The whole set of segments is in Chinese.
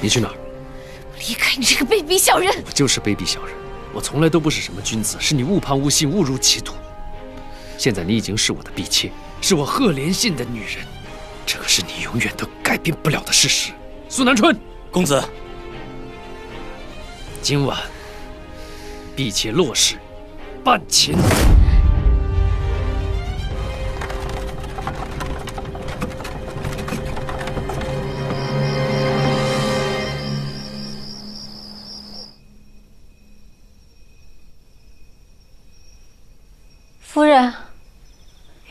你去哪儿？离开你这个卑鄙小人！我就是卑鄙小人，我从来都不是什么君子，是你误判误信，误入歧途。现在你已经是我的婢妾，是我赫连信的女人，这个是你永远都改变不了的事实。苏南春，公子，今晚婢妾落氏半擒。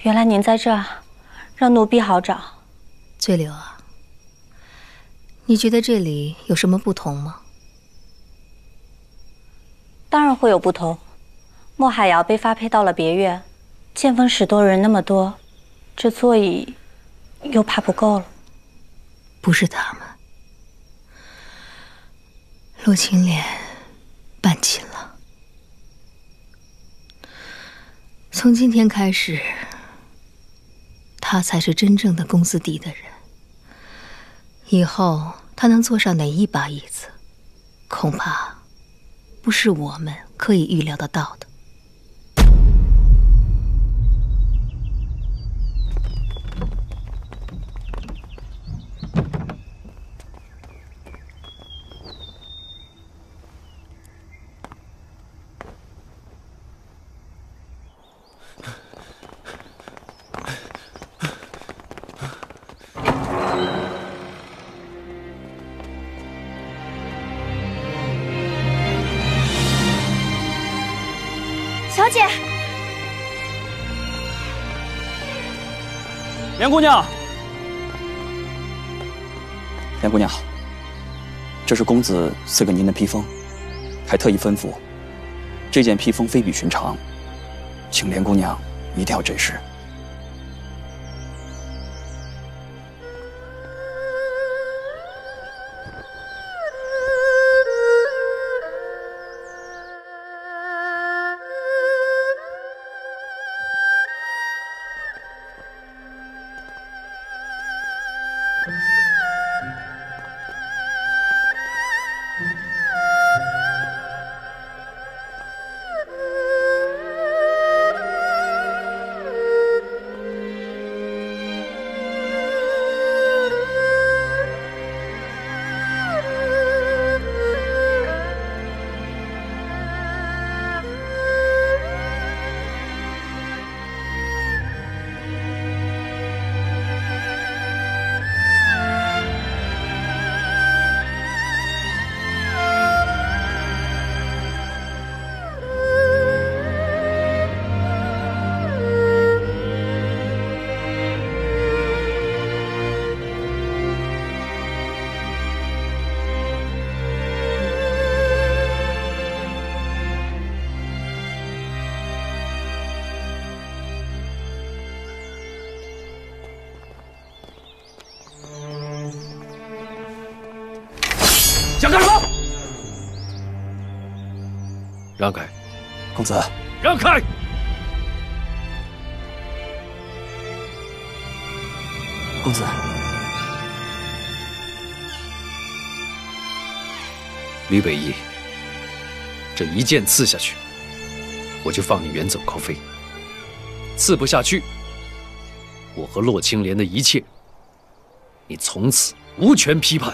原来您在这儿，让奴婢好找。醉柳啊，你觉得这里有什么不同吗？当然会有不同。莫海瑶被发配到了别院，见风使多人那么多，这座椅又怕不够了。不是他们，洛青莲办亲了。从今天开始，他才是真正的公子弟的人。以后他能坐上哪一把椅子，恐怕不是我们可以预料得到的。莲姑娘，莲姑娘，这是公子赐给您的披风，还特意吩咐，这件披风非比寻常，请莲姑娘一定要珍视。子，让开！公子，吕北夷，这一剑刺下去，我就放你远走高飞；刺不下去，我和洛青莲的一切，你从此无权批判。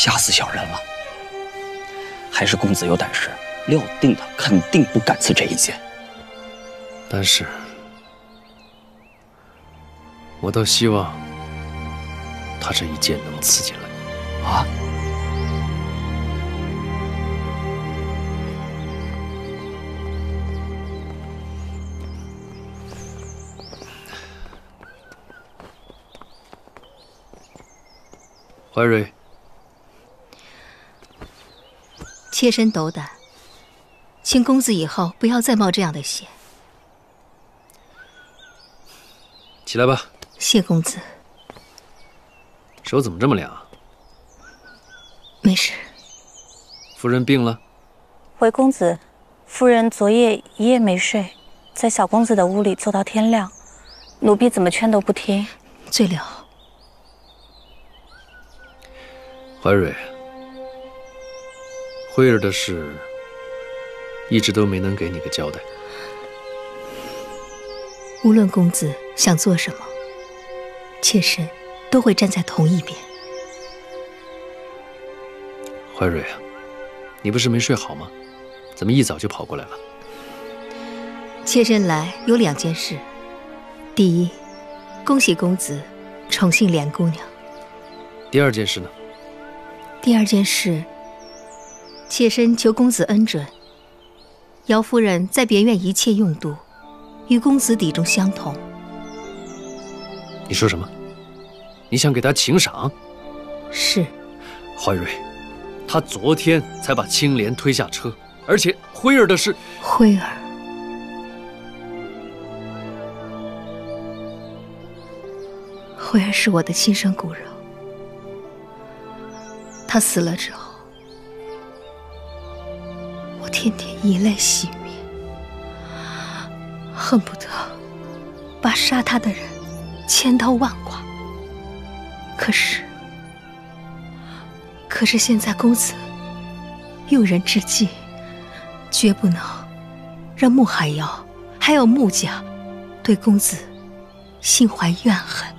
吓死小人了！还是公子有胆识，料定他肯定不敢刺这一剑。但是，我倒希望他这一剑能刺进来。啊！怀蕊，妾身斗胆，请公子以后不要再冒这样的险。起来吧。谢公子。手怎么这么凉啊？没事。夫人病了。回公子，夫人昨夜一夜没睡，在小公子的屋里坐到天亮，奴婢怎么劝都不听。醉了。怀蕊，慧儿的事一直都没能给你个交代。无论公子想做什么，妾身都会站在同一边。怀蕊啊，你不是没睡好吗？怎么一早就跑过来了？妾身来有两件事：第一，恭喜公子宠幸莲姑娘；第二件事呢？第二件事，妾身求公子恩准。姚夫人在别院一切用度，与公子底中相同。你说什么？你想给她请赏？是。怀蕊，她昨天才把青莲推下车，而且辉儿的事……辉儿，辉儿是我的亲生骨肉。他死了之后，我天天以泪洗面，恨不得把杀他的人千刀万剐。可是，可是现在公子用人之际，绝不能让穆海瑶还有穆家对公子心怀怨恨。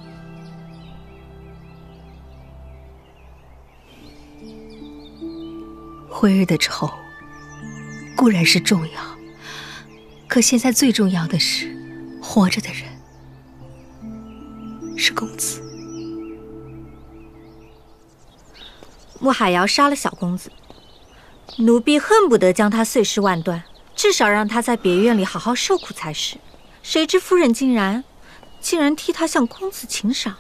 辉儿的仇固然是重要，可现在最重要的是，活着的人是公子。穆海瑶杀了小公子，奴婢恨不得将他碎尸万段，至少让他在别院里好好受苦才是。谁知夫人竟然，竟然替他向公子请赏。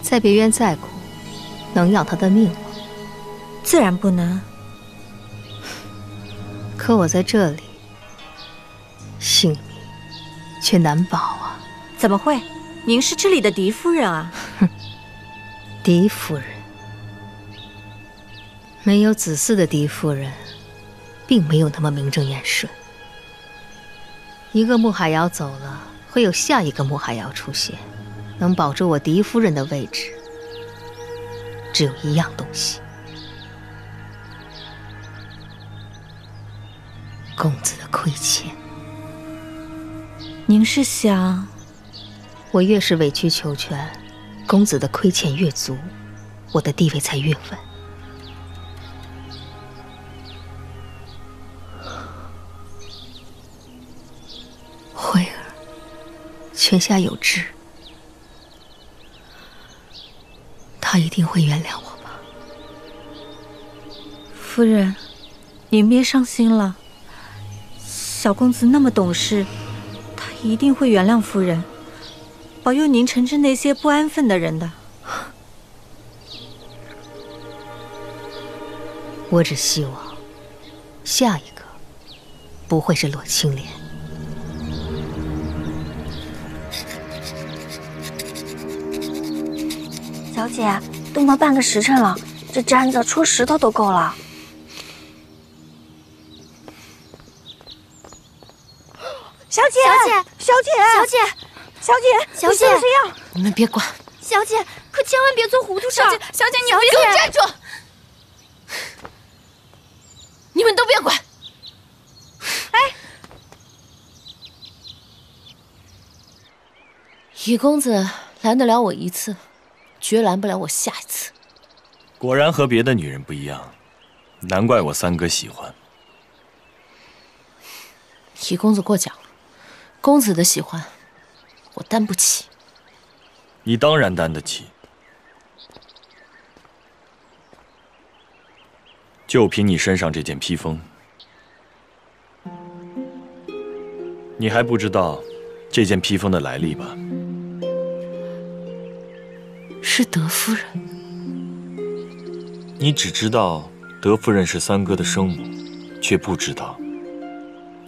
在别院再苦，能要他的命吗？自然不能。可我在这里，性命却难保啊！怎么会？您是这里的狄夫人啊！哼，狄夫人，没有子嗣的狄夫人，并没有那么名正言顺。一个穆海瑶走了，会有下一个穆海瑶出现，能保住我狄夫人的位置，只有一样东西。公子的亏欠，您是想？我越是委曲求全，公子的亏欠越足，我的地位才越稳。慧儿，泉下有知，他一定会原谅我吧？夫人，您别伤心了。小公子那么懂事，他一定会原谅夫人，保佑您惩治那些不安分的人的。我只希望下一个不会是洛青莲。小姐，都磨半个时辰了，这毡子戳石头都够了。姐，小姐，小姐，小姐，小姐，小姐，你们别管。小姐，可千万别做糊涂事。小姐，小姐，你别给我站住！你们都别管。哎，雨公子拦得了我一次，绝拦不了我下一次。果然和别的女人不一样，难怪我三哥喜欢。李公子过奖了，公子的喜欢，我担不起。你当然担得起，就凭你身上这件披风，你还不知道这件披风的来历吧？是德夫人。你只知道德夫人是三哥的生母，却不知道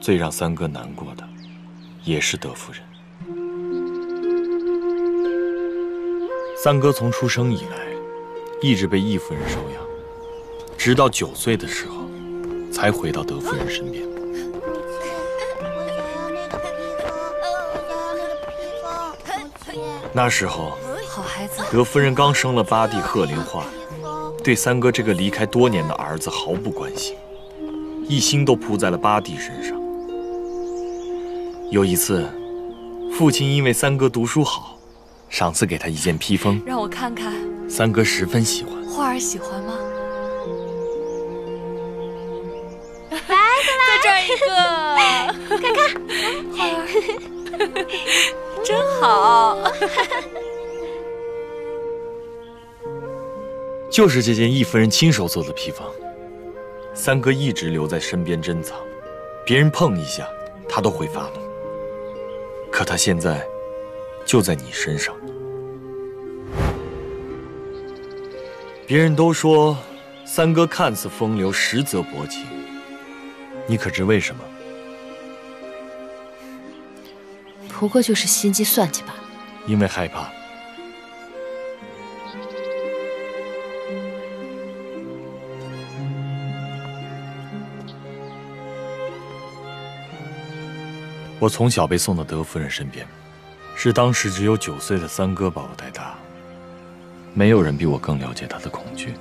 最让三哥难过的也是德夫人。三哥从出生以来，一直被义夫人收养，直到九岁的时候，才回到德夫人身边。那时候，好孩子，德夫人刚生了八弟贺林化，对三哥这个离开多年的儿子毫不关心，一心都扑在了八弟身上。有一次，父亲因为三哥读书好，赏赐给他一件披风，让我看看。三哥十分喜欢。花儿喜欢吗？来，再这儿一个，看看，花儿，真好。就是这件易夫人亲手做的披风，三哥一直留在身边珍藏，别人碰一下，他都会发怒。可他现在就在你身上。别人都说三哥看似风流，实则薄情。你可知为什么？不过就是心机算计罢了。因为害怕。我从小被送到德夫人身边，是当时只有九岁的三哥把我带大。没有人比我更了解他的恐惧。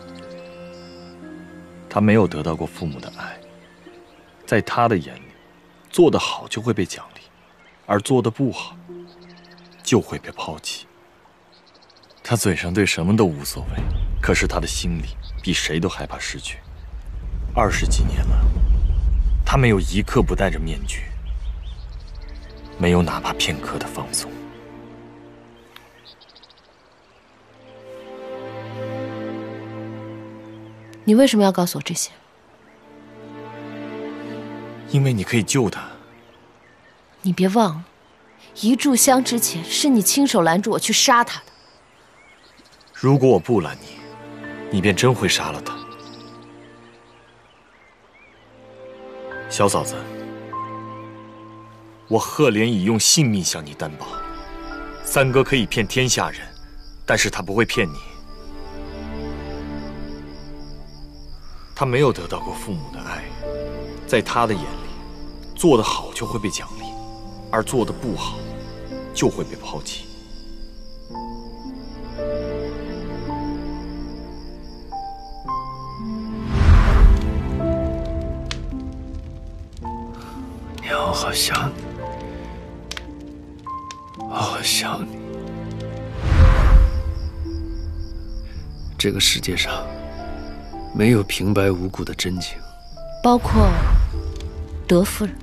他没有得到过父母的爱，在他的眼里，做得好就会被奖励，而做得不好就会被抛弃。他嘴上对什么都无所谓，可是他的心里比谁都害怕失去。二十几年了，他没有一刻不戴着面具。没有哪怕片刻的放松。你为什么要告诉我这些？因为你可以救他。你别忘了，一炷香之前是你亲手拦住我去杀他的。如果我不拦你，你便真会杀了他。小嫂子。我赫连已用性命向你担保，三哥可以骗天下人，但是他不会骗你。他没有得到过父母的爱，在他的眼里，做得好就会被奖励，而做得不好，就会被抛弃。娘，好想你。好想你。这个世界上没有平白无故的真情，包括德夫人。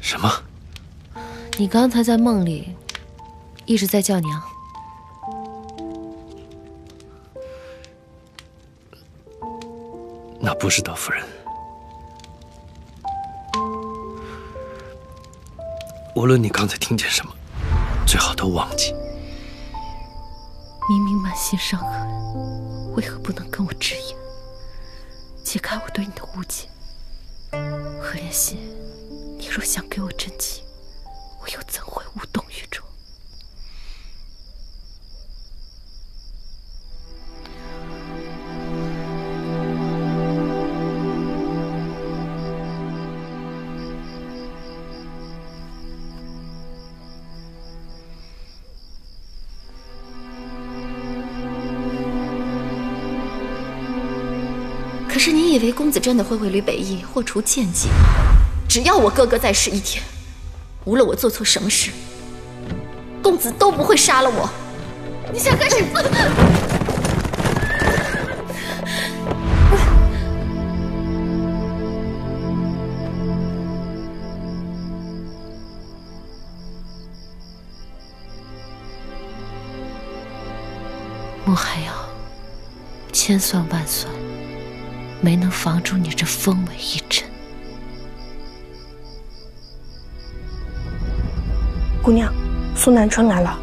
什么？你刚才在梦里一直在叫娘。那不是德夫人。无论你刚才听见什么，最好都忘记。明明满心伤痕，为何不能跟我直言，解开我对你的误解？何莲心，你若想给我真情，我又怎会公子真的会为吕北义破除奸计？只要我哥哥在世一天，无论我做错什么事，公子都不会杀了我。你想干什么？莫海瑶，千算万算，没能防住你这风尾一针。姑娘，苏南春来了。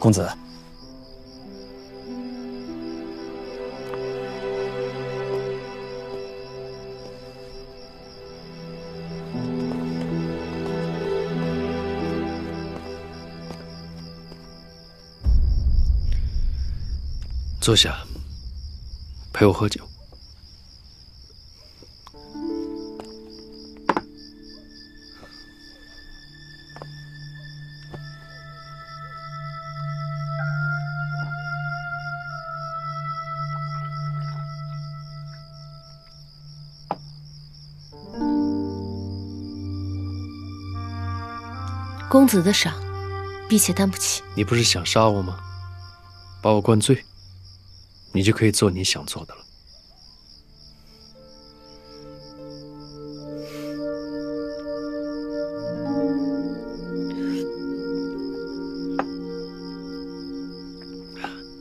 公子，坐下，陪我喝酒。公子的赏，婢妾担不起。你不是想杀我吗？把我灌醉，你就可以做你想做的了。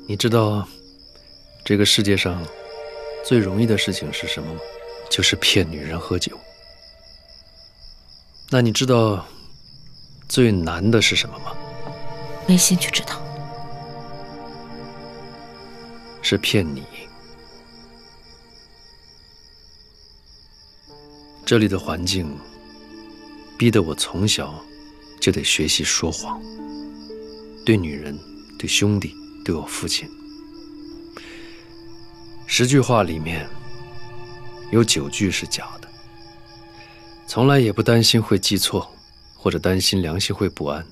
你知道这个世界上最容易的事情是什么吗？就是骗女人喝酒。那你知道最难的是什么吗？没兴趣知道。是骗你。这里的环境逼得我从小就得学习说谎，对女人、对兄弟、对我父亲，十句话里面有九句是假的。从来也不担心会记错，或者担心良心会不安，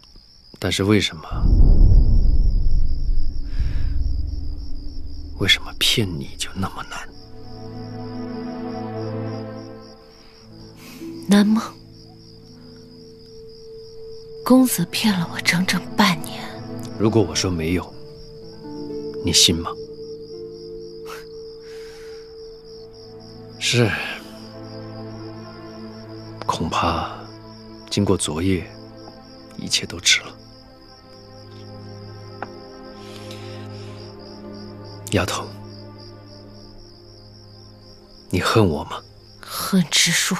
但是为什么？为什么骗你就那么难？难吗？公子骗了我整整半年。如果我说没有，你信吗？是，恐怕经过昨夜，一切都迟了。丫头，你恨我吗？恨之入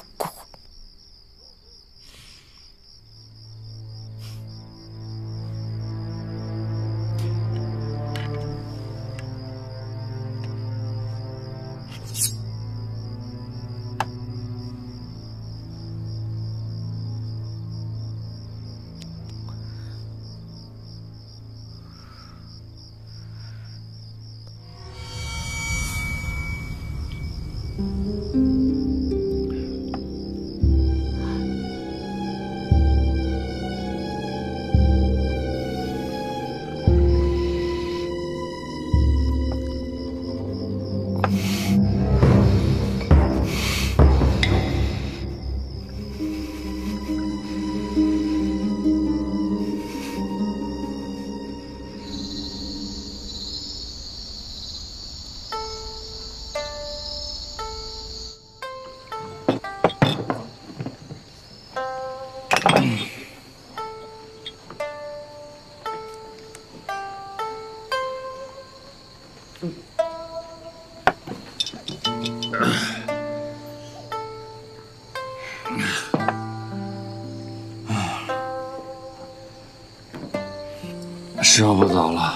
时候不早了，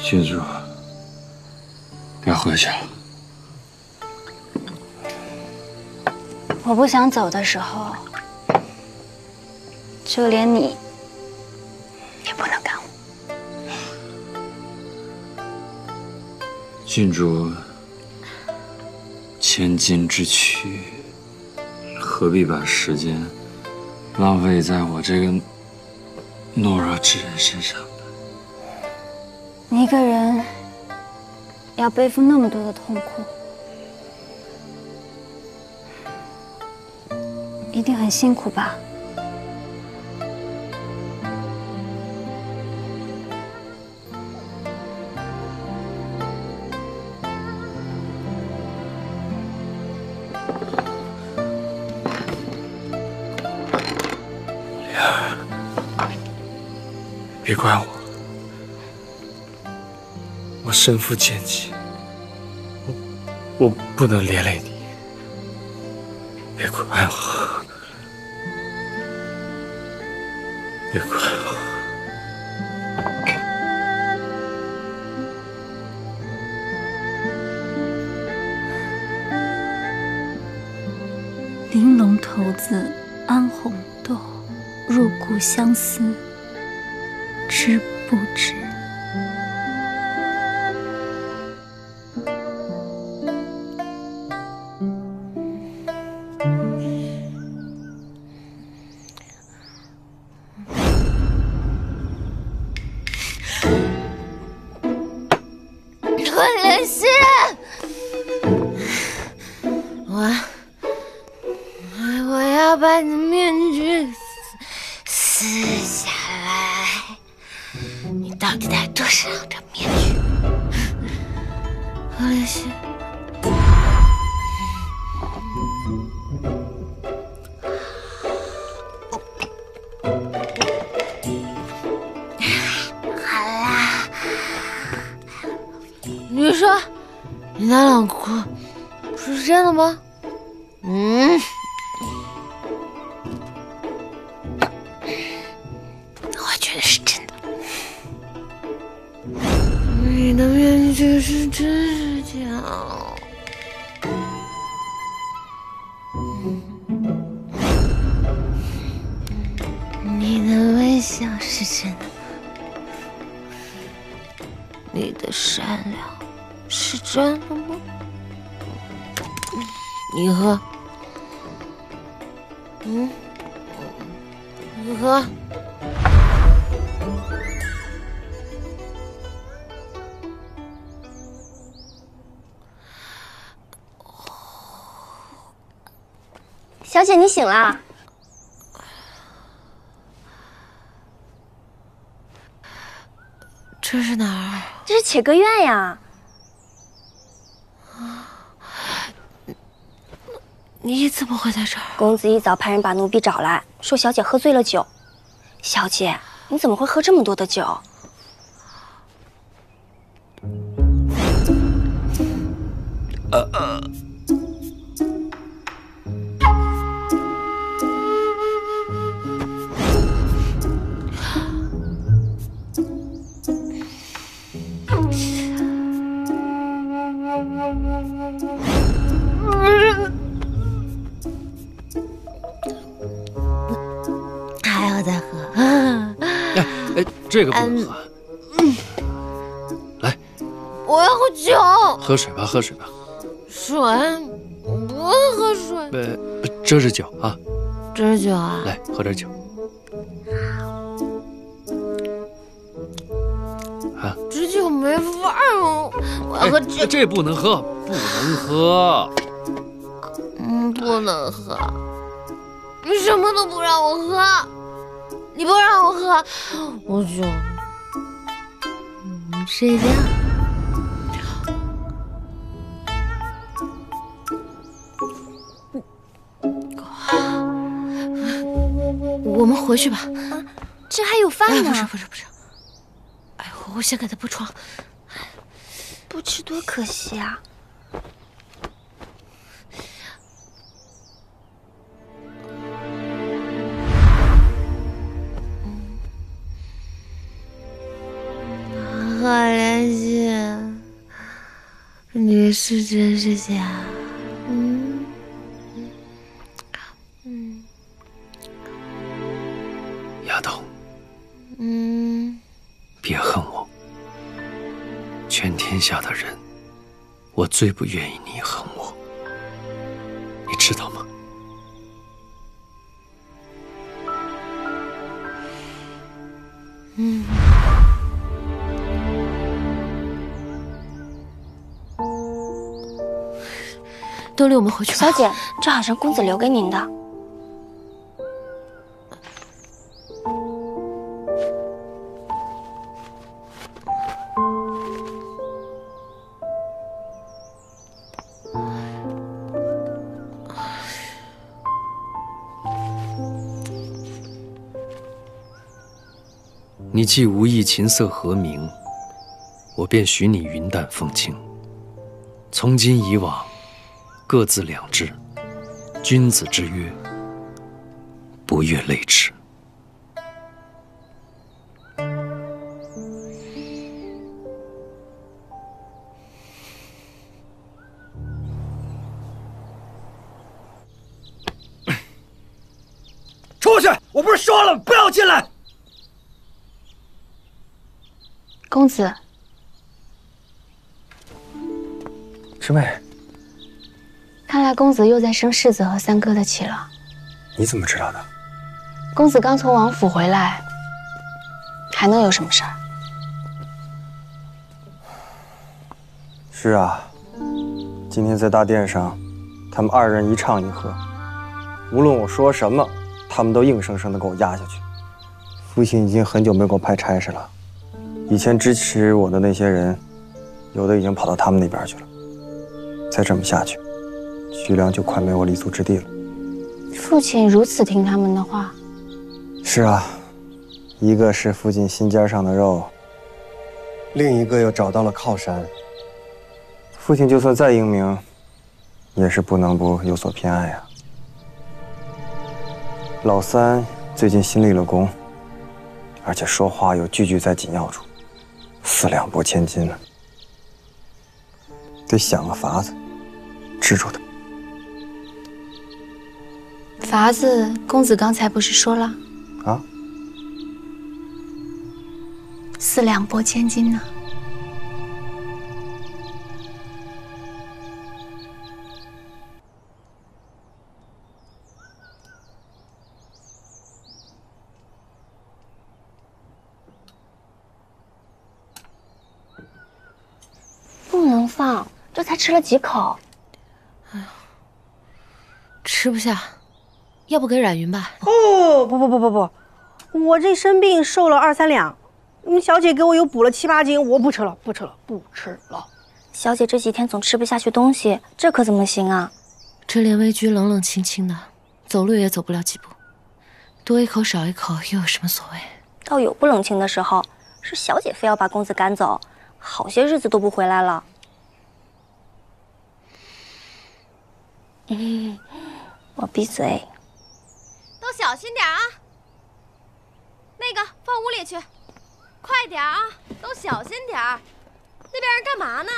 郡主该回去了。我不想走的时候，就连你也不能赶我。郡主千金之躯，何必把时间浪费在我这个懦弱之人身上的。你？一个人要背负那么多的痛苦，一定很辛苦吧？怪我，我身负贱籍，我我不能连累你，别怪我，别怪我。玲珑骰子安红豆，入骨相思，要把你姐，你醒了？这是哪儿？这是且歌院呀。你怎么会在这儿？公子一早派人把奴婢找来，说小姐喝醉了酒。小姐，你怎么会喝这么多的酒？呃呃，这个不能喝，来我要喝酒，喝水吧，喝水吧。水，我不会喝水。呃，这是酒啊，这是酒啊？来喝点酒。啊，这酒没味儿，我要喝哎酒。这不能喝，不能喝。嗯，不能喝。你什么都不让我喝，你不让我喝，我就嗯睡觉。我们回去吧。这还有饭呢。哎不是不是不是，哎，我先给他铺床。不吃多可惜啊！我联系，你是真是假？嗯嗯丫头，嗯，别恨我。全天下的人，我最不愿意你恨我，你知道吗？嗯。兜里我们回去吧。小姐，这好像公子留给您的。你既无意琴瑟和鸣，我便许你云淡风轻。从今以往，各自两支，君子之约，不越雷池。公子又在生世子和三哥的气了。你怎么知道的？公子刚从王府回来，还能有什么事儿？是啊，今天在大殿上，他们二人一唱一和，无论我说什么，他们都硬生生的给我压下去。父亲已经很久没给我派差事了，以前支持我的那些人，有的已经跑到他们那边去了。再这么下去，徐良就快没我立足之地了。父亲如此听他们的话，是啊，一个是父亲心尖上的肉，另一个又找到了靠山。父亲就算再英明，也是不能不有所偏爱呀。老三最近新立了功，而且说话又句句在紧要处，四两拨千斤呢，得想个法子制住他。法子，公子刚才不是说了啊？四两拨千斤呢。不能放，这才吃了几口。吃不下，要不给冉云吧？哦，不不不不不，我这生病瘦了二三两，嗯，小姐给我又补了七八斤，我不吃了，不吃了，不吃了。小姐这几天总吃不下去东西，这可怎么行啊？这连微居冷冷清清的，走路也走不了几步，多一口少一口又有什么所谓？倒有不冷清的时候，是小姐非要把公子赶走，好些日子都不回来了。嗯，我闭嘴。都小心点啊！那个放屋里去，快点啊！都小心点儿。那边人干嘛呢？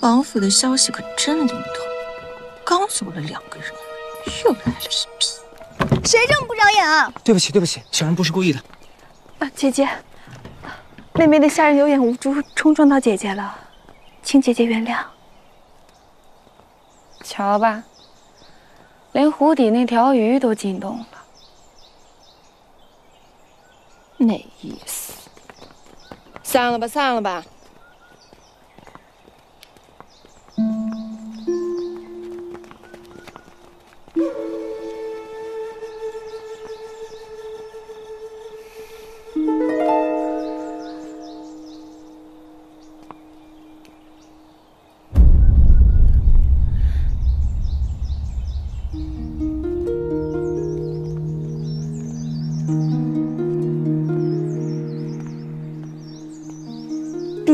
王府的消息可真灵通，刚走了两个人，又来了一批。谁这么不长眼啊？对不起，对不起，小人不是故意的。啊，姐姐，妹妹的下人有眼无珠，冲撞到姐姐了，请姐姐原谅。瞧吧，连湖底那条鱼都惊动了，没意思。散了吧，散了吧。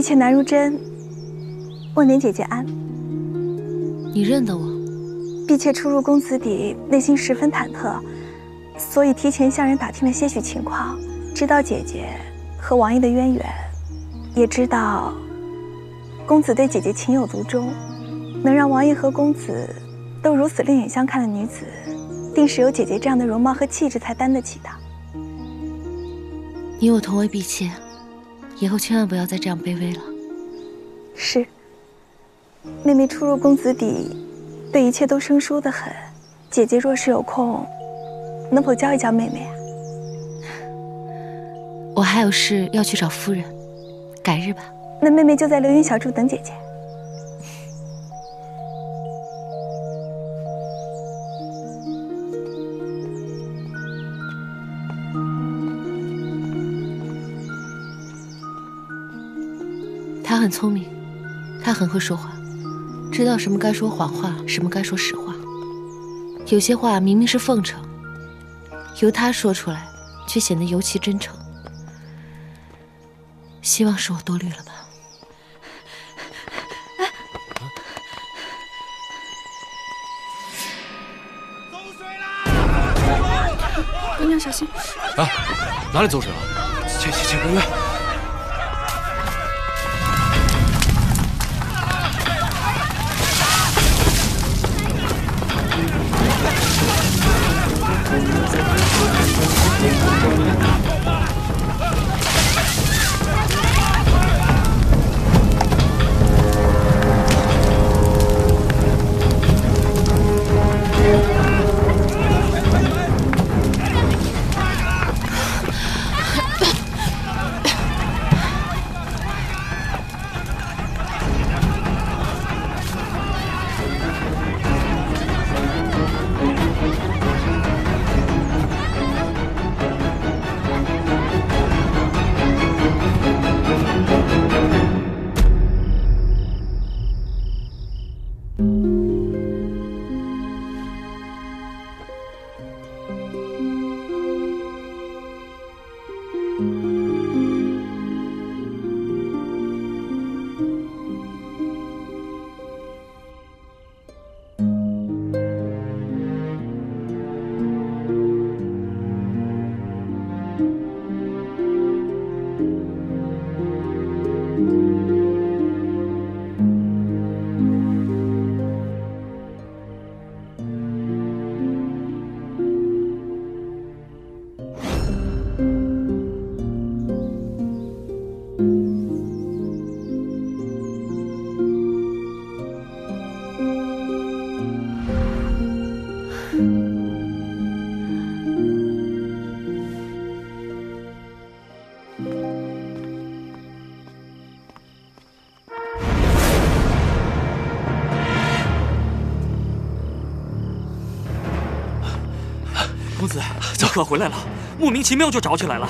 婢妾难如真，望年姐姐安。你认得我？婢妾初入公子邸，内心十分忐忑，所以提前向人打听了些许情况，知道姐姐和王爷的渊源，也知道公子对姐姐情有独钟，能让王爷和公子都如此另眼相看的女子，定是有姐姐这样的容貌和气质才担得起的。你我同为婢妾，以后千万不要再这样卑微了。是。妹妹初入公子邸，对一切都生疏的很。姐姐若是有空，能否教一教妹妹啊？我还有事要去找夫人，改日吧。那妹妹就在流云小筑等姐姐。很聪明，他很会说话，知道什么该说谎话，什么该说实话。有些话明明是奉承，由他说出来，却显得尤其真诚。希望是我多虑了吧。姑娘小心！啊，哪里走水了？前前前个月。可回来了，莫名其妙就找起来了。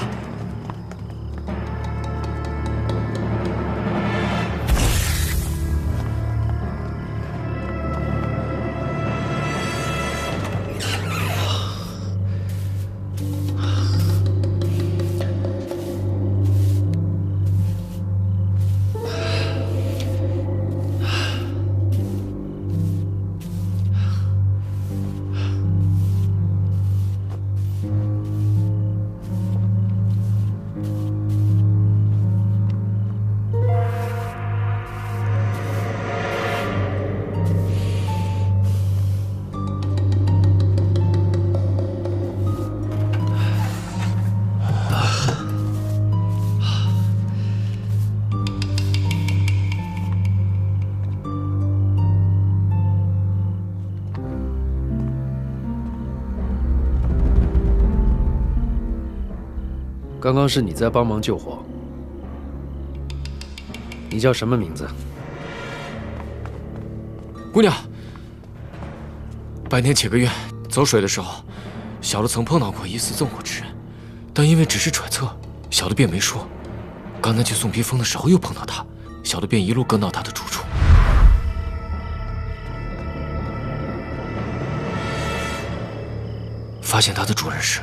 刚刚是你在帮忙救火，你叫什么名字？姑娘，百年且个月走水的时候，小的曾碰到过疑似纵火之人，但因为只是揣测，小的便没说。刚才去送披风的时候又碰到他，小的便一路跟到他的住处，发现他的主人是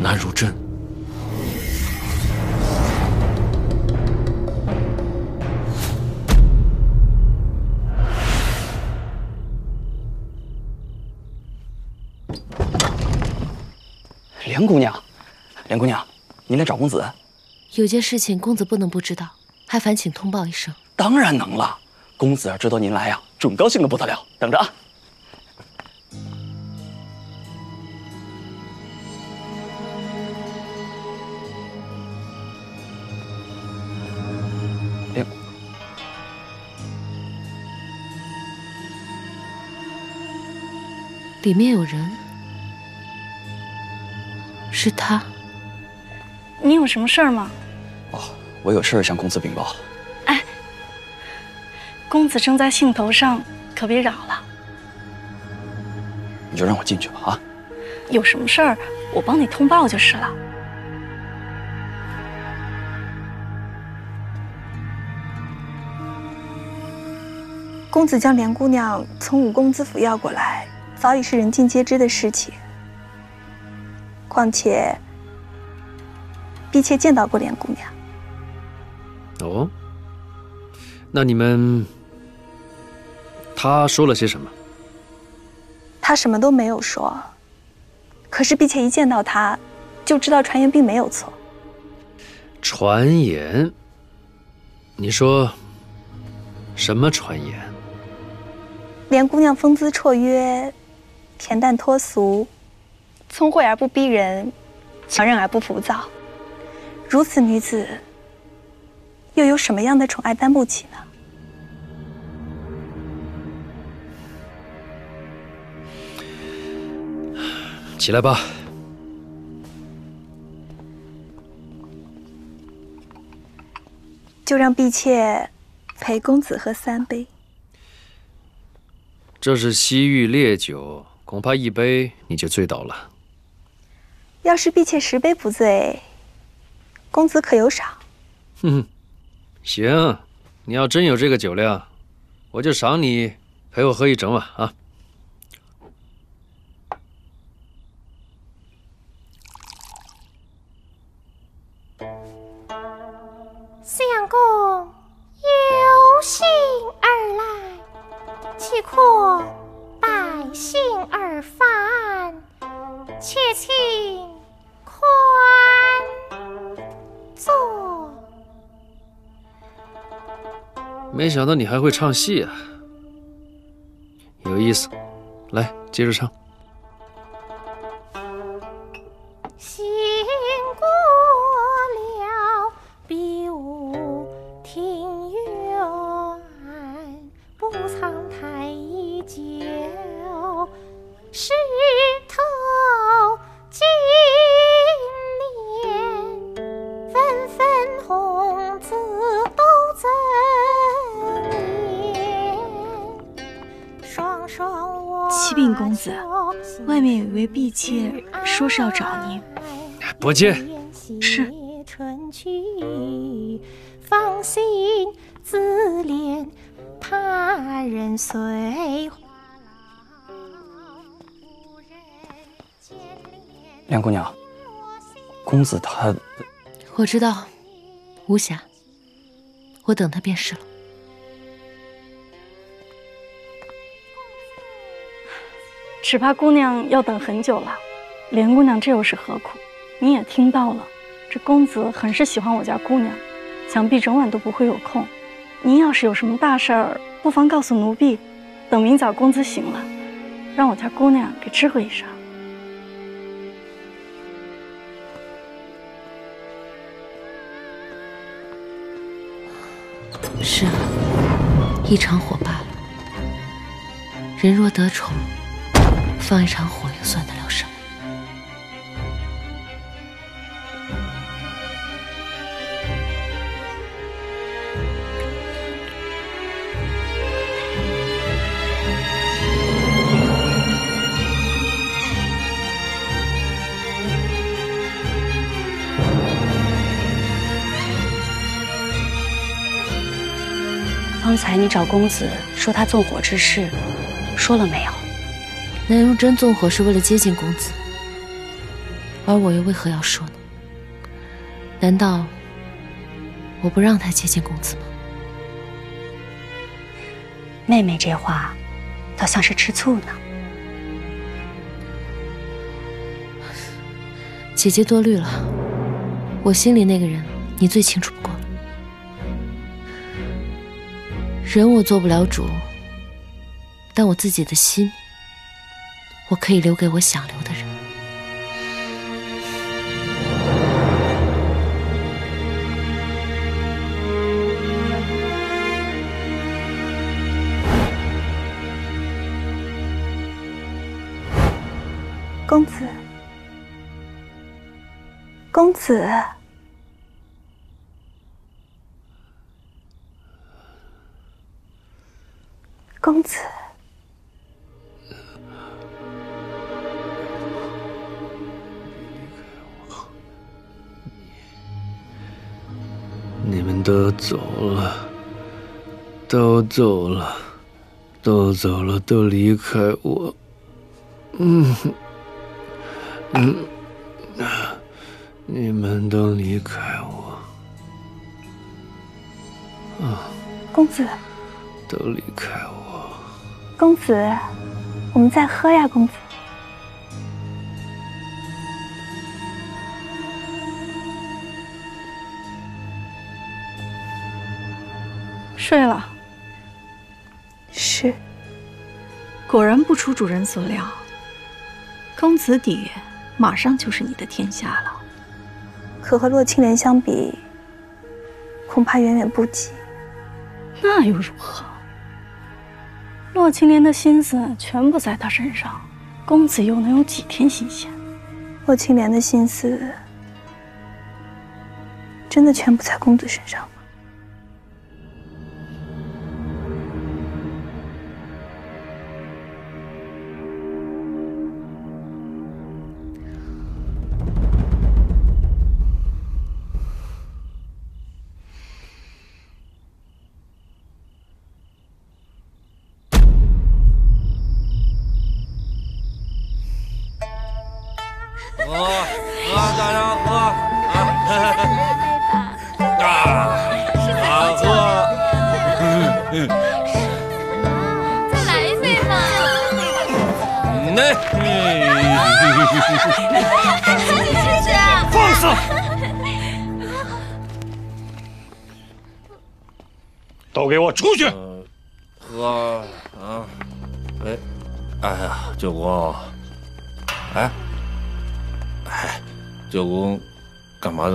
南如真。莲姑娘，莲姑娘，您来找公子？有件事情公子不能不知道，还烦请通报一声。当然能了，公子要知道您来呀，准高兴的不得了。等着啊。莲，里面有人，是他。你有什么事儿吗？哦我有事儿向公子禀报。哎公子正在兴头上，可别扰了。你就让我进去吧啊！有什么事儿，我帮你通报就是了。公子将莲姑娘从五公子府要过来，早已是人尽皆知的事情。况且，婢妾见到过莲姑娘，哦，那你们她说了些什么？她什么都没有说，可是婢妾一见到她，就知道传言并没有错。传言？你说什么传言？莲姑娘风姿绰约，恬淡脱俗，聪慧而不逼人，强韧而不浮躁。如此女子，又有什么样的宠爱担不起呢？起来吧。就让婢妾陪公子喝三杯。这是西域烈酒，恐怕一杯你就醉倒了。要是婢妾十杯不醉，公子可有赏？哼哼，行，你要真有这个酒量，我就赏你陪我喝一整晚啊！相公有幸而来，岂可百姓而返？且请没想到你还会唱戏啊，有意思。来，接着唱。伯接。是。春去，芳心自怜，他人随花梁姑娘，公子他……我知道，无暇，我等他便是了。只怕姑娘要等很久了。莲姑娘这又是何苦？你也听到了，这公子很是喜欢我家姑娘，想必整晚都不会有空。您要是有什么大事儿，不妨告诉奴婢，等明早公子醒了，让我家姑娘给知会一声。是啊，一场火罢了。人若得宠，放一场火又算得了什么？方才你找公子说他纵火之事，说了没有？南荣真纵火是为了接近公子，而我又为何要说呢？难道我不让他接近公子吗？妹妹这话，倒像是吃醋呢。姐姐多虑了，我心里那个人，你最清楚不过人我做不了主，但我自己的心，我可以留给我想留的人。公子，公子，走了，都走了，都离开我。嗯，嗯，你们都离开我，啊，公子，都离开我！公子，我们再喝呀，公子。睡了。果然不出主人所料，公子邸马上就是你的天下了。可和洛青莲相比，恐怕远远不及。那又如何？洛青莲的心思全部在他身上，公子又能有几天新鲜？洛青莲的心思真的全部在公子身上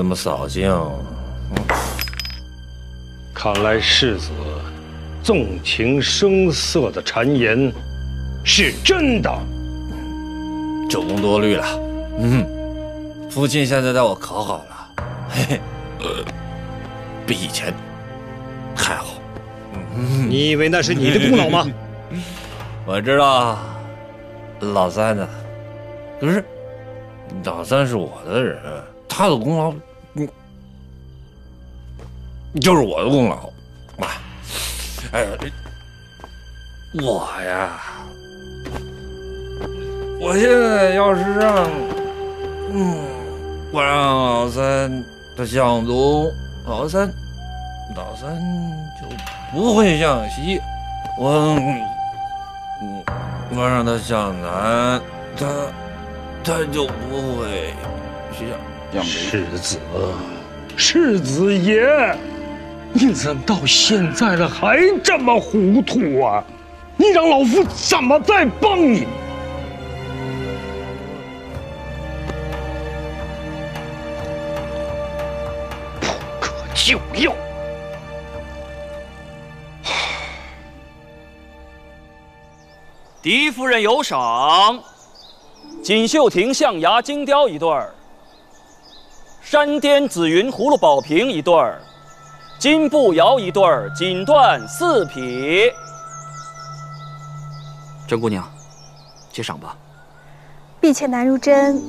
这么扫兴？看来世子纵情声色的谗言是真的。主公多虑了，嗯，父亲现在待我可好了，嘿嘿，比以前还好。你以为那是你的功劳吗？我知道，老三呢？可是老三是我的人，他的功劳，嗯，就是我的功劳。妈，哎，我呀。我现在要是让，嗯，我让老三他向东，老三，老三就不会向西；我，嗯，我让他向南，他，他就不会向世子，世子爷，你怎么到现在了还这么糊涂啊？你让老夫怎么再帮你？不可救药。狄夫人有赏，锦绣亭象牙金雕一对儿，山巅紫云葫芦宝瓶一对儿，金步摇一对儿，锦缎四匹。甄姑娘，接赏吧。婢妾难如真，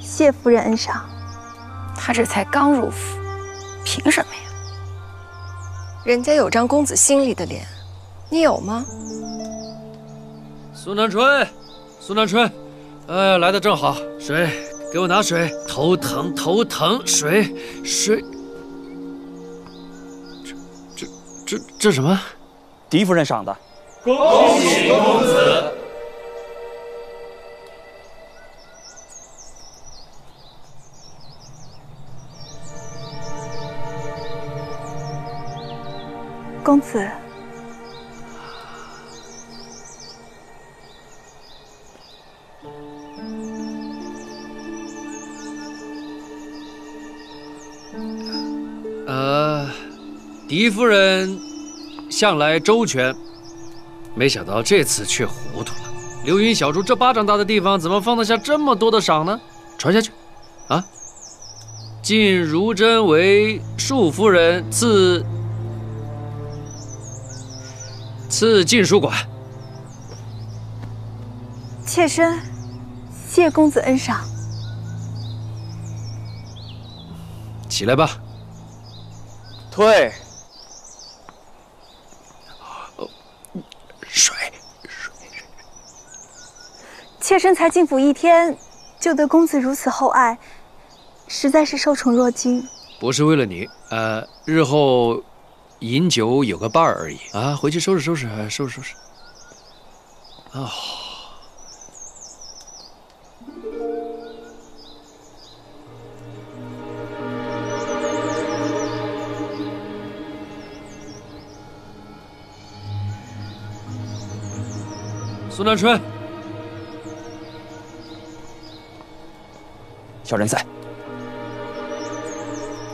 谢夫人恩赏。她这才刚入府。凭什么呀？人家有张公子心里的脸，你有吗？苏南春，苏南春，哎，来的正好，水，给我拿水，头疼，头疼，水，水。这，这，这，这什么？狄夫人赏的。恭喜公子。公子，狄夫人向来周全，没想到这次却糊涂了。流云小筑这巴掌大的地方，怎么放得下这么多的赏呢？传下去，啊！晋如真为庶夫人赐。赐禁书馆。妾身谢公子恩赏。起来吧。退。妾身才进府一天，就得公子如此厚爱，实在是受宠若惊。不是为了你，呃，日后饮酒有个伴儿而已啊！回去收拾收拾，收拾收拾。啊。苏南春，小人在。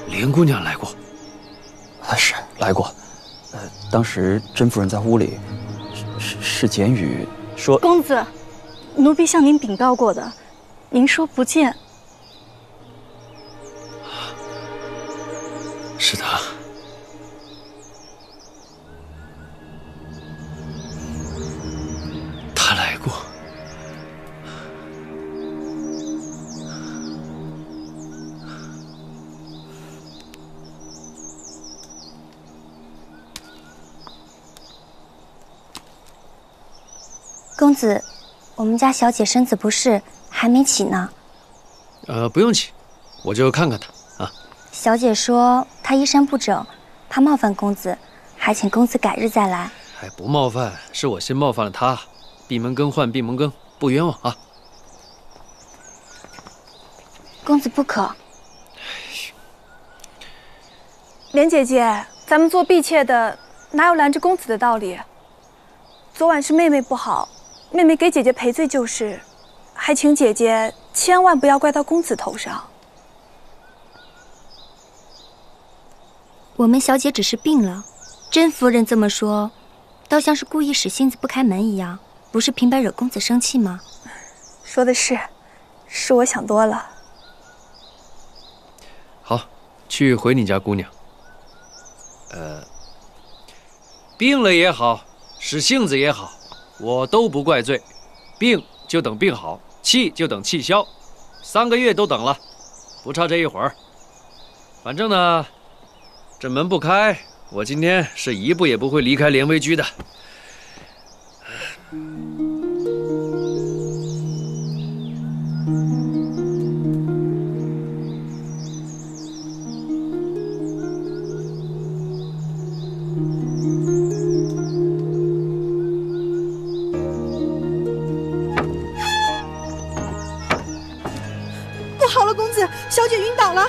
林姑娘来过。啊，是来过。呃，当时甄夫人在屋里，是是简语说。公子，奴婢向您禀告过的，您说不见。公子，我们家小姐身子不适，还没起呢。呃，不用起，我就看看她啊。小姐说她衣衫不整，怕冒犯公子，还请公子改日再来。哎不冒犯，是我先冒犯了她。闭门更换闭门羹，不冤枉啊。公子不可。莲姐姐，咱们做婢妾的，哪有拦着公子的道理？昨晚是妹妹不好。妹妹给姐姐赔罪就是，还请姐姐千万不要怪到公子头上。我们小姐只是病了，甄夫人这么说，倒像是故意使性子不开门一样，不是平白惹公子生气吗？说的是，是我想多了。好，去回你家姑娘。呃，病了也好，使性子也好。我都不怪罪，病就等病好，气就等气消，三个月都等了，不差这一会儿。反正呢，这门不开，我今天是一步也不会离开连威居的。小姐晕倒了。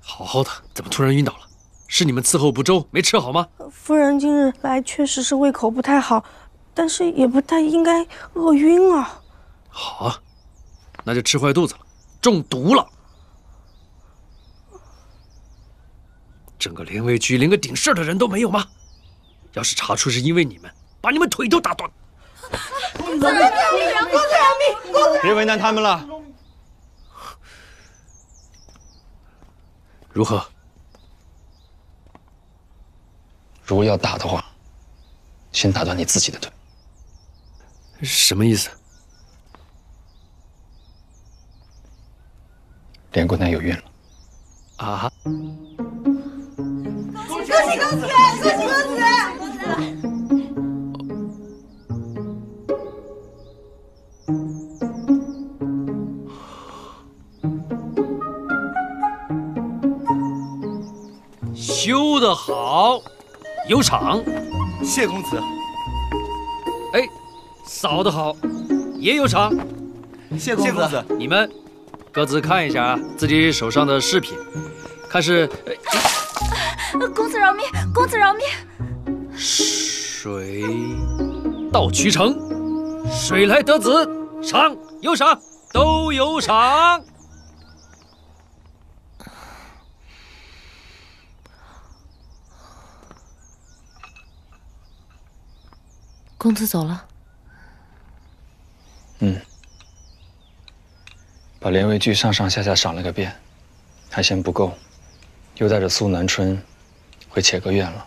好好的，怎么突然晕倒了？是你们伺候不周，没吃好吗？夫人今日来确实是胃口不太好，但是也不太应该饿晕啊。好啊。那就吃坏肚子了，中毒了。整个连卫局连个顶事的人都没有吗？要是查出是因为你们，把你们腿都打断。公子饶命！公子饶命！公子别为难他们了。如何？如果要打的话，先打断你自己的腿。什么意思？莲姑娘有孕了，啊！恭喜恭喜恭喜恭喜恭喜！修得好，有赏。谢公子。哎，扫得好，也有赏。谢公子。你们。各自看一下自己手上的饰品，看是。公子饶命！公子饶命！水到渠成，水来得子，赏有赏，都有赏。公子走了。嗯。把连维剧上上下下赏了个遍，还嫌不够，又带着苏南春回且歌院了。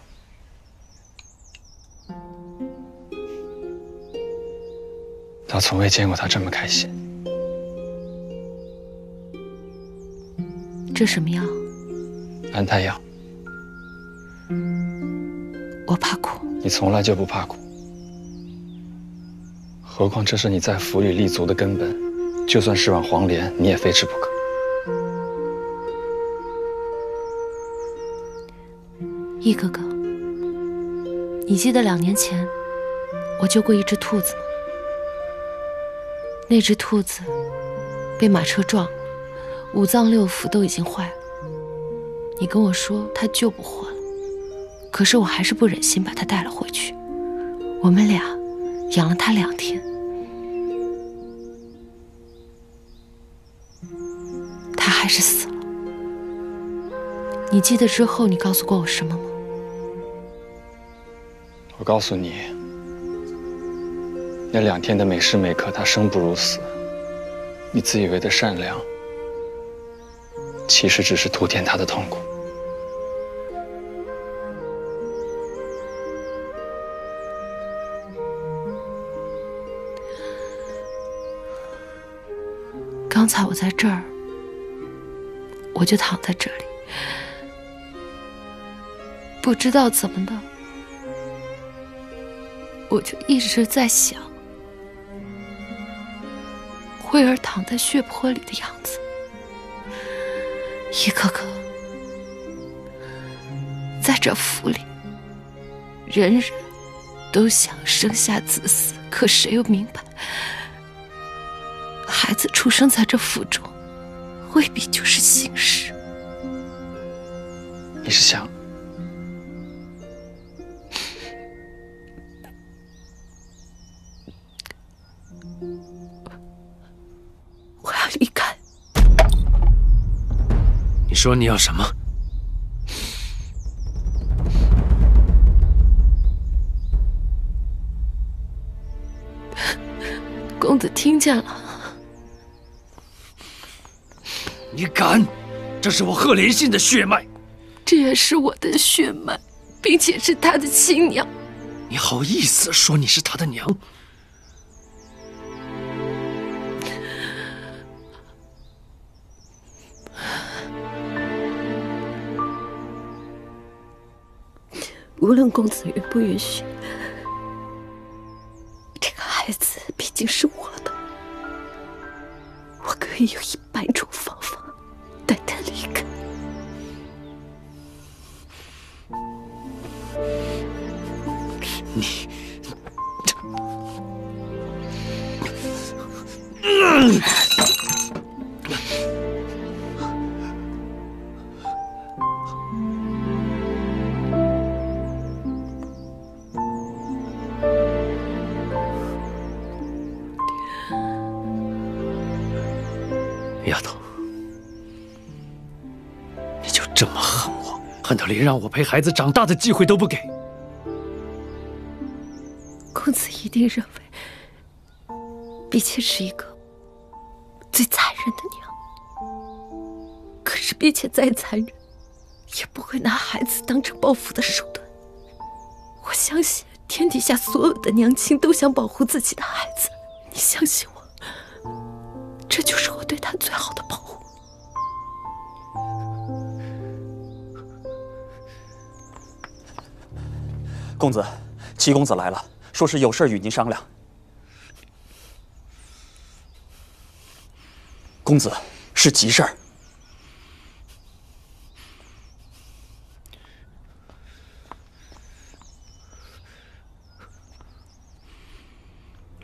他从未见过他这么开心。这什么药？安胎药。我怕苦，你从来就不怕苦，何况这是你在府里立足的根本，就算是碗黄连，你也非吃不可。易哥哥，你记得两年前我救过一只兔子吗？那只兔子被马车撞，五脏六腑都已经坏了。你跟我说它救不活了，可是我还是不忍心把它带了回去。我们俩养了它两天，是死了。你记得之后你告诉过我什么吗？我告诉你，那两天的每时每刻，他生不如死。你自以为的善良，其实只是徒添他的痛苦。刚才我在这儿，我就躺在这里，不知道怎么的。我就一直在想，慧儿躺在血泊里的样子。一个个，在这府里，人人都想生下子嗣，可谁又明白，孩子出生在这府中，未必就是心事。你是想？我要离开。你说你要什么？公子听见了。你敢？这是我贺连信的血脉，这也是我的血脉，并且是他的亲娘。你好意思说你是他的娘？无论公子允不允许，这个孩子毕竟是我的，我可以有一让我陪孩子长大的机会都不给？公子一定认为，婢妾是一个最残忍的娘。可是婢妾再残忍，也不会拿孩子当成报复的手段。我相信天底下所有的娘亲都想保护自己的孩子，你相信我。这就是公子，齐公子来了，说是有事与您商量。公子，是急事儿。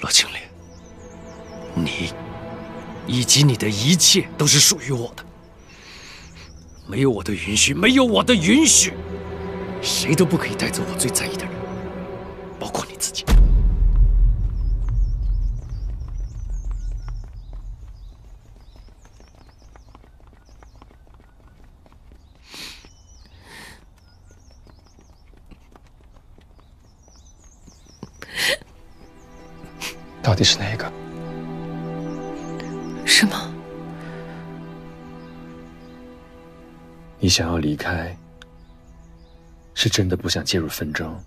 罗青莲，你。以及你的一切都是属于我的，没有我的允许，没有我的允许，谁都不可以带走我最在意的人，包括你自己。到底是哪一个？什么？你想要离开，是真的不想介入纷争，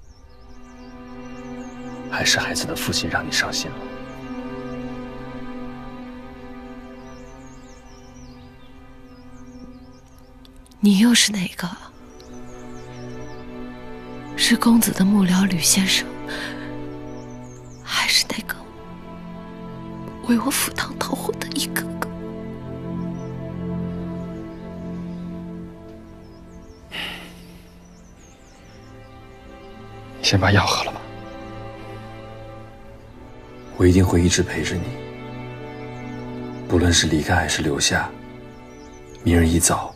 还是孩子的父亲让你伤心了？你又是哪个？是公子的幕僚吕先生，还是那个为我赴汤蹈火的一个先把药喝了吧，我一定会一直陪着你，不论是离开还是留下，明日一早，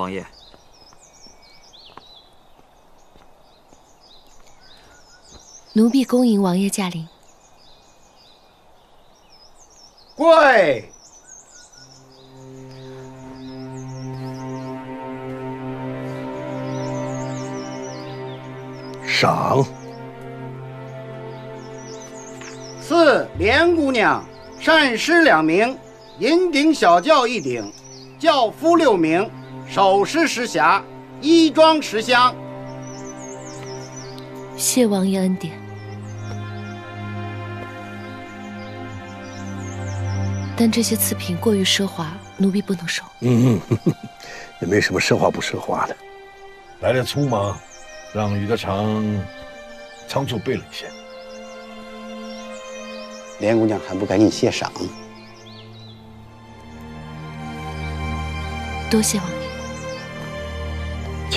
王爷，奴婢恭迎王爷驾临。跪！赏。赐莲姑娘善诗两名，银顶小轿一顶，轿夫六名，首饰十匣，衣装十箱。谢王爷恩典。但这些次品过于奢华，奴婢不能收。嗯，也没什么奢华不奢华的。来的匆忙，让余德长仓促备了一些。莲姑娘还不赶紧谢赏？多谢王爷。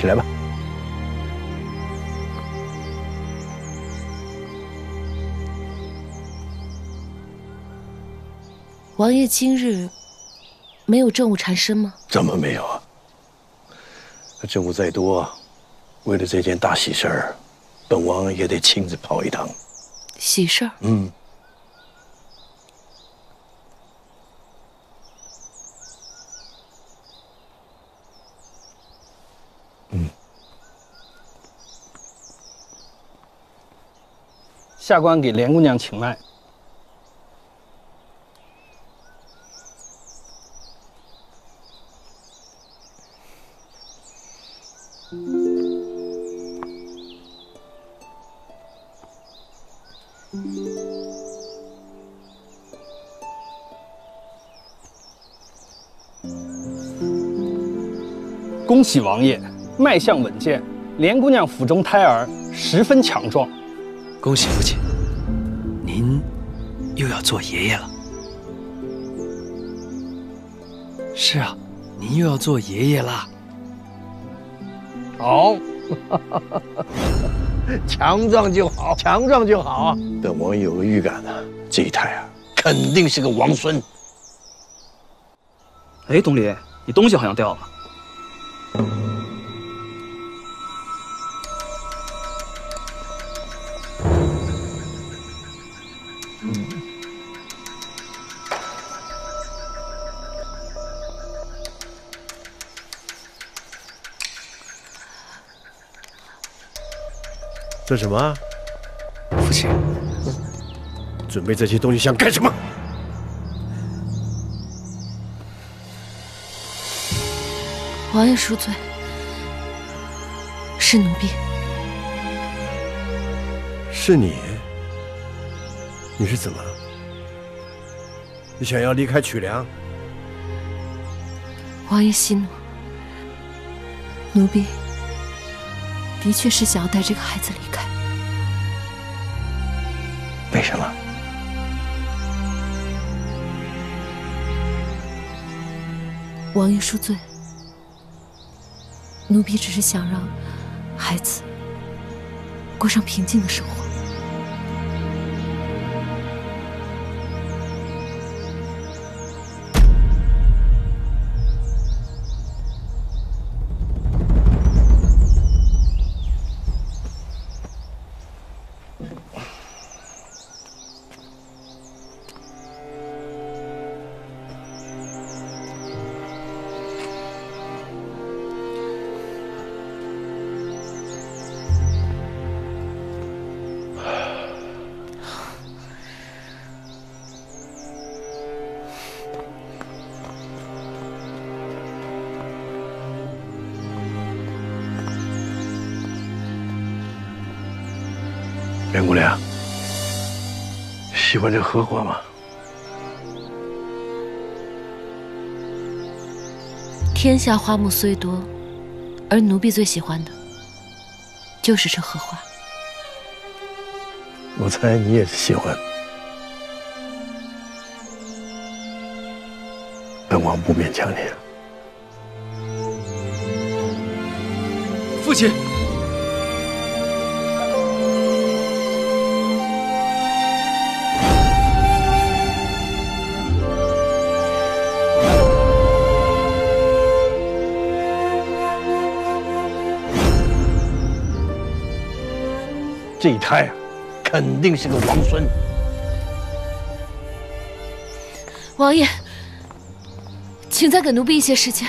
起来吧。王爷今日没有政务缠身吗？怎么没有啊？政务再多，为了这件大喜事儿，本王也得亲自跑一趟。喜事儿？嗯。嗯。下官给莲姑娘请脉。恭喜王爷，脉象稳健，莲姑娘腹中胎儿十分强壮。恭喜父亲，您又要做爷爷了。是啊，您又要做爷爷啦。好，强壮就好，强壮就好。本王有个预感呢，这一胎啊，肯定是个王孙。哎，东篱，你东西好像掉了。这什么？父亲，准备这些东西想干什么？王爷恕罪，是奴婢。是你？你是怎么了？你想要离开曲梁？王爷息怒，奴婢的确是想要带这个孩子离开。为什么？王爷恕罪，奴婢只是想让孩子过上平静的生活。袁姑娘，喜欢这荷花吗？天下花木虽多，而奴婢最喜欢的，就是这荷花。我猜你也是喜欢。本王不勉强你。父亲。这一胎啊，肯定是个王孙。王爷，请再给奴婢一些时间。